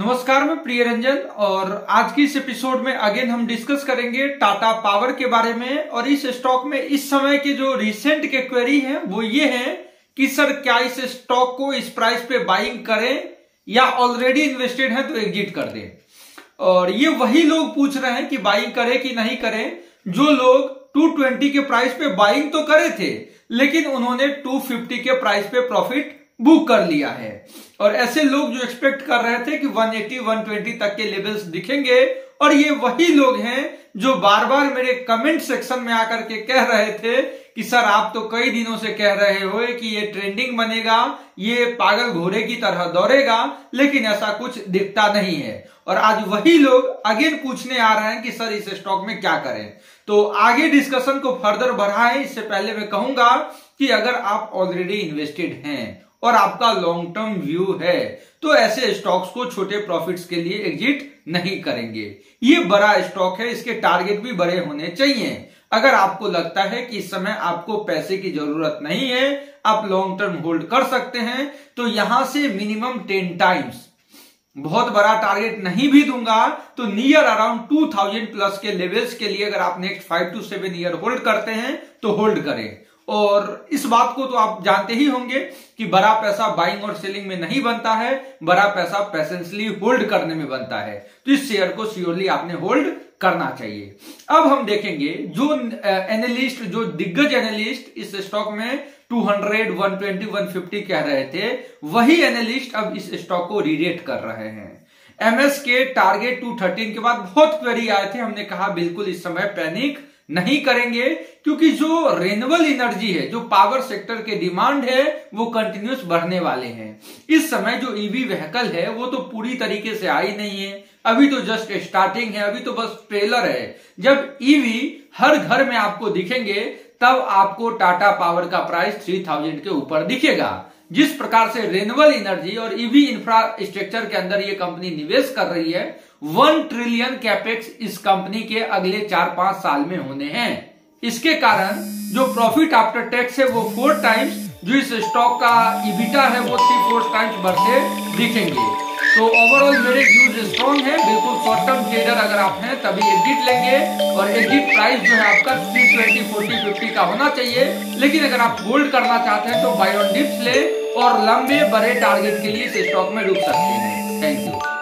नमस्कार, मैं प्रिय रंजन और आज की इस एपिसोड में अगेन हम डिस्कस करेंगे टाटा पावर के बारे में और इस स्टॉक में इस समय के जो रिसेंट के क्वेरी है, वो ये है कि सर क्या इस स्टॉक को इस प्राइस पे बाइंग करें या ऑलरेडी इन्वेस्टेड है तो एग्जिट कर दें? और ये वही लोग पूछ रहे हैं कि बाइंग करें कि नहीं करें। जो लोग 220 के प्राइस पे बाइंग तो करे थे, लेकिन उन्होंने 250 के प्राइस पे प्रॉफिट बुक कर लिया है। और ऐसे लोग जो एक्सपेक्ट कर रहे थे कि 180 120 तक के लेवल्स दिखेंगे, और ये वही लोग हैं जो बार बार मेरे कमेंट सेक्शन में आकर के कह रहे थे कि, सर, आप तो कई दिनों से कह रहे हो कि ये ट्रेंडिंग बनेगा, ये पागल घोड़े की तरह दौड़ेगा, लेकिन ऐसा कुछ दिखता नहीं है। और आज वही लोग अगेन पूछने आ रहे हैं कि, सर, इस स्टॉक में क्या करें? तो आगे डिस्कशन को फर्दर बढ़ाएँ। इससे पहले मैं कहूँगा कि अगर आप ऑलरेडी इन्वेस्टेड हैं और आपका लॉन्ग टर्म व्यू है। तो ऐसे स्टॉक्स को छोटे प्रॉफिट्स के लिए एग्जिट नहीं करेंगे। ये बड़ा स्टॉक है, इसके टारगेट भी बड़े होने चाहिए। अगर आपको लगता है कि इस समय आपको पैसे की ज़रूरत नहीं है, आप लॉन्ग टर्म होल्ड कर सकते हैं। तो यहाँ से मिनिमम टेन टाइम्स बहुत बड़ा टारगेट नहीं भी दूँगा तो near around two thousand plus के लेवल्स के लिए अगर आप next five to seven year hold करते हैं तो होल्ड करें। और इस बात को तो आप जानते ही होंगे कि बड़ा पैसा बाइंग और सेलिंग में नहीं बनता है बड़ा पैसा पैसेंसली होल्ड करने में बनता है। तो इस शेयर को श्योरली आपने होल्ड करना चाहिए। अब हम देखेंगे जो एनालिस्ट जो दिग्गज एनालिस्ट इस स्टॉक में 200, 120, 150 कह रहे थे वही एनालिस्ट अब इस स्टॉक को रिरेट कर रहे हैं। एमएस के टारगेट 213 के बाद बहुत क्वेरी आए थे हमने कहा बिल्कुल इस समय पैनिक नहीं करेंगे, क्योंकि जो रेनबल एनर्जी है, जो पावर सेक्टर के डिमांड है, वो कंटिन्यूस बढ़ने वाले हैं। इस समय जो ईवी व्हीकल है, वो तो पूरी तरीके से आई नहीं है। अभी तो जस्ट स्टार्टिंग है, अभी तो बस ट्रेलर है। जब ईवी हर घर में आपको दिखेंगे तब आपको टाटा पावर का प्राइस थ्री थाउज़ेंड के ऊपर दिखेगा। जिस प्रकार से रेनुअल एनर्जी और ईवी इंफ्रास्ट्रक्चर के अंदर ये कंपनी निवेश कर रही है वन ट्रिलियन कैपेक्स इस कंपनी के अगले चार पाँच साल में होने हैं। इसके कारण जो प्रॉफिट आफ्टर टैक्स है वो फोर टाइम्स जो इस स्टॉक का इबिटा है वो थ्री फोर टाइम्स बढ़ते दिखेंगे। तो ओवरऑल मेरे व्यूज़ स्ट्रॉन्ग है, बिल्कुल शॉर्ट टर्म ट्रेडर अगर आप हैं, तभी एग्जिट लेंगे और एग्जिट प्राइस जो है आपका थ्री ट्वेंटी फोर्टी फिफ्टी का होना चाहिए। लेकिन अगर आप होल्ड करना चाहते हैं तो बायोन डिप्स ले और लंबे बड़े टारगेट के लिए इस स्टॉक में रुक सकते हैं। Thank you